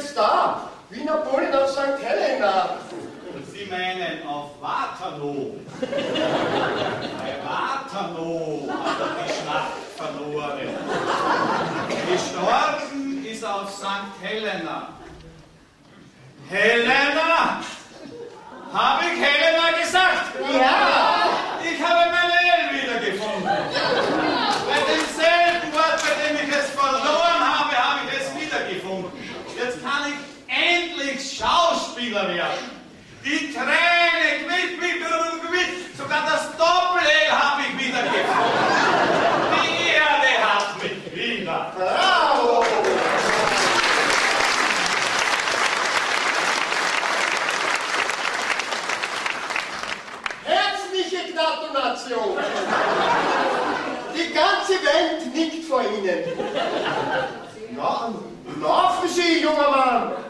jetzt da, wie Napoleon auf St. Helena. Sie meinen auf Waterloo. Bei Waterloo hat er die Schlacht verloren. Gestorben ist auf St. Helena. Helena! Habe ich Helena gesagt? Ja. Ich habe meine El wiedergefunden. Bei demselben Ort, bei dem ich es verloren habe, habe ich es wiedergefunden. Jetzt kann ich endlich Schauspieler werden. Die Träne, quitt, quitt, quitt, sogar das Doppellegen habe ich wieder gefunden. Die Erde hat mich wieder. Bravo! Herzliche Gratulation! Die ganze Welt nickt vor Ihnen. Na, laufen Sie, junger Mann!